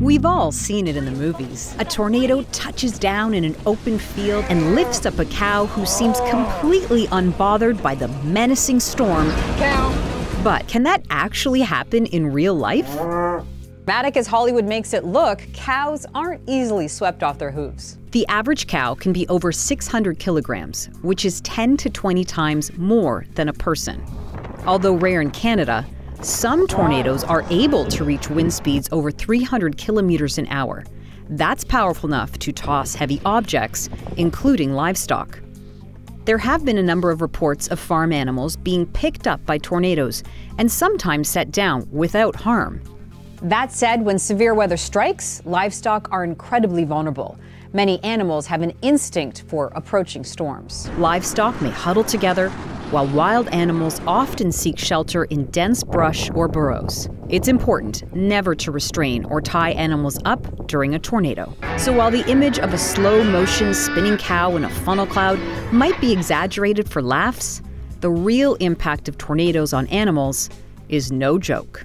We've all seen it in the movies. A tornado touches down in an open field and lifts up a cow who seems completely unbothered by the menacing storm. Cow. But can that actually happen in real life? Dramatic as Hollywood makes it look, cows aren't easily swept off their hooves. The average cow can be over 600 kilograms, which is 10 to 20 times more than a person. Although rare in Canada, some tornadoes are able to reach wind speeds over 300 kilometers an hour. That's powerful enough to toss heavy objects, including livestock. There have been a number of reports of farm animals being picked up by tornadoes and sometimes set down without harm. That said, when severe weather strikes, livestock are incredibly vulnerable. Many animals have an instinct for approaching storms. Livestock may huddle together, while wild animals often seek shelter in dense brush or burrows. It's important never to restrain or tie animals up during a tornado. So while the image of a slow motion spinning cow in a funnel cloud might be exaggerated for laughs, the real impact of tornadoes on animals is no joke.